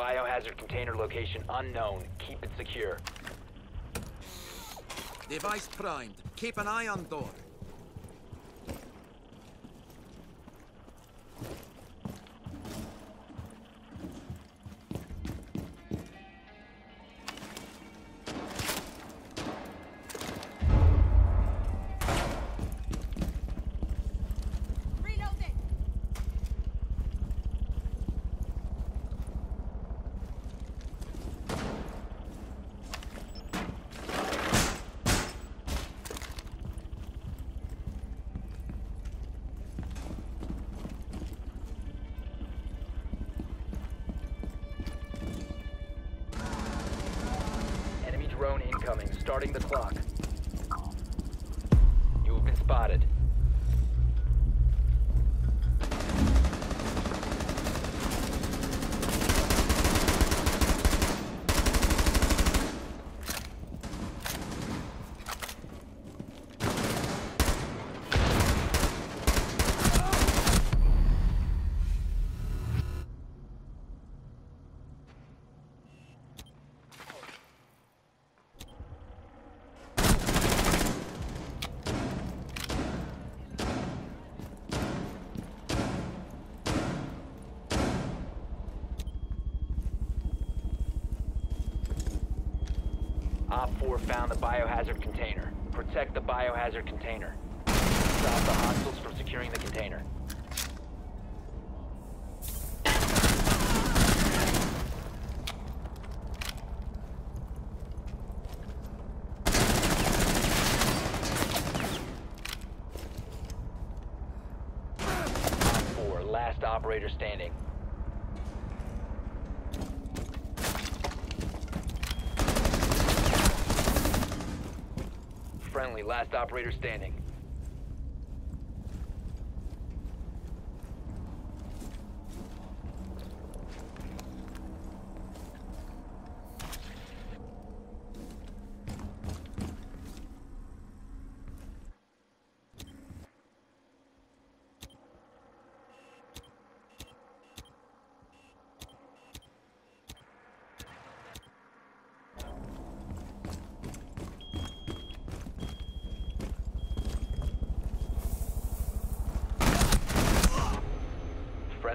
Biohazard container location unknown. Keep it secure. Device primed. Keep an eye on door. Starting the clock. You have been spotted. Op 4 found the biohazard container. Protect the biohazard container. Stop the hostiles from securing the container. Op 4, last operator standing. Friendly, last operator standing.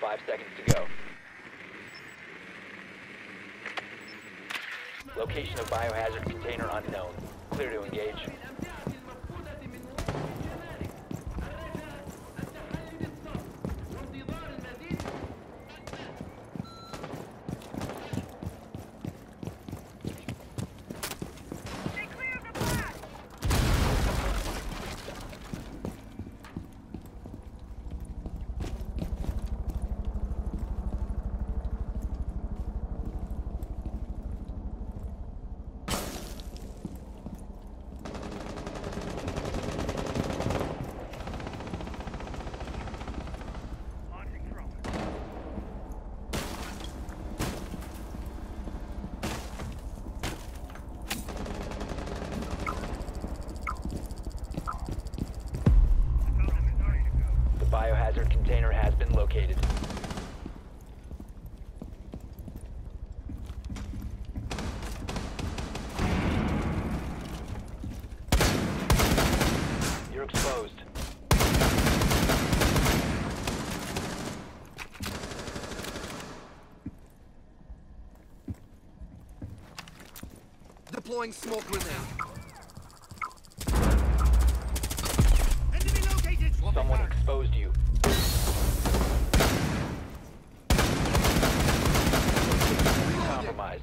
Five seconds to go. Location of biohazard container unknown. Clear to engage. The biohazard container has been located. You're exposed. Deploying smoke grenade. Someone exposed you. Compromised.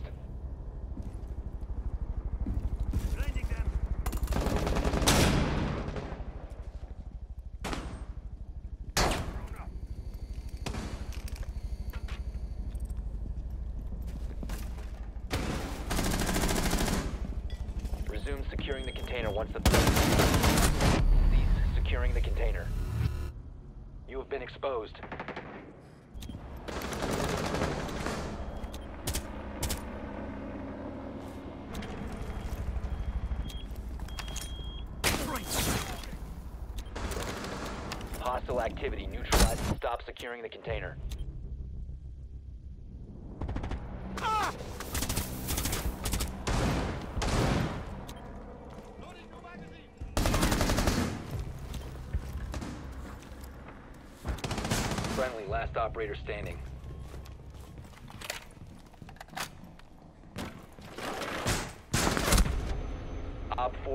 Resume securing the container once the Cease securing the container. You have been exposed. Hostile activity neutralized. Stop securing the container. Friendly, last operator standing. Op 4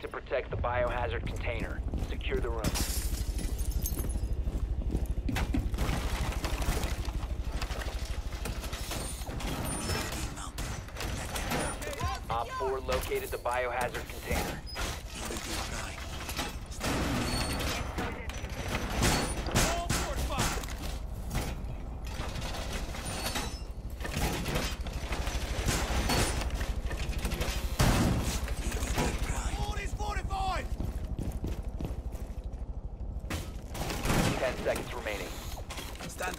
To protect the biohazard container. Secure the room. OpFor located the biohazard container. Ten seconds remaining. Stand.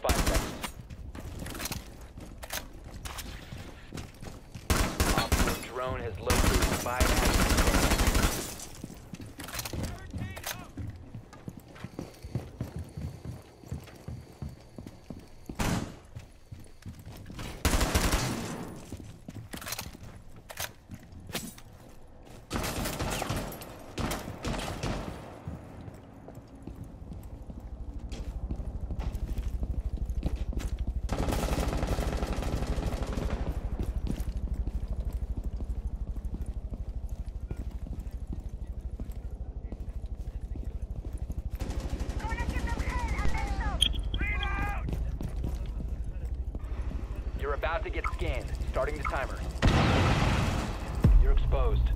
Five seconds. OpFor drone has located Starting the timer. You're exposed.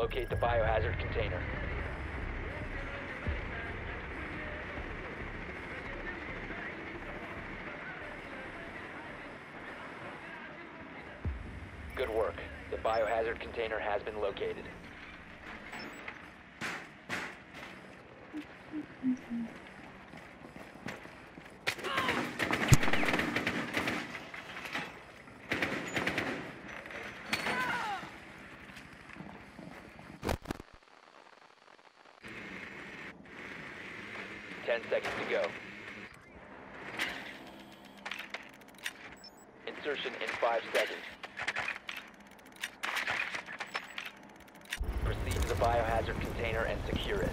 Locate the biohazard container. Good work. The biohazard container has been located. Ten seconds to go. Insertion in five seconds. Proceed to the biohazard container and secure it.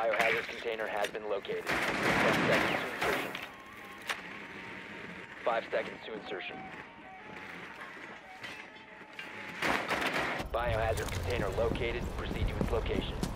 biohazard container has been located. 10 seconds to insertion. 5 seconds to insertion. Biohazard container located. Proceed to its location.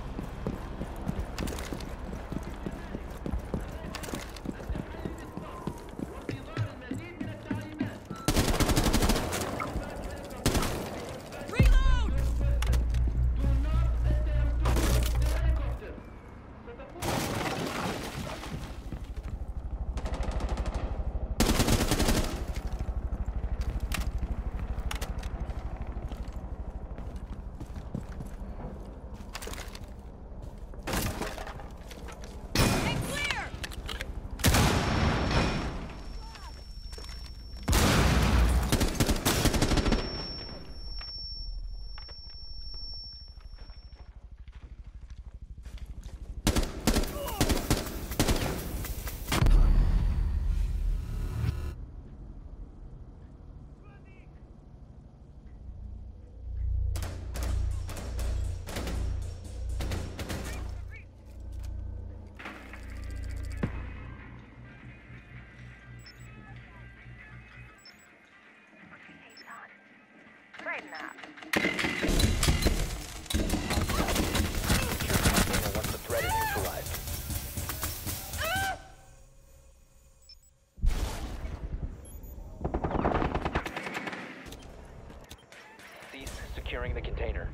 Securing the container.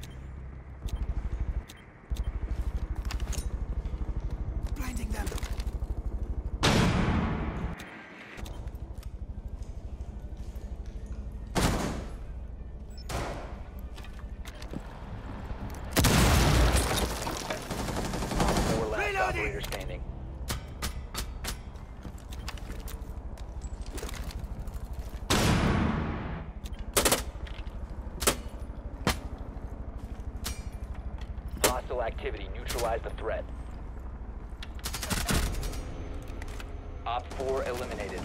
Blinding them. Four last Reloading! operator standing. Hostile activity. Neutralize the threat. Op 4 eliminated.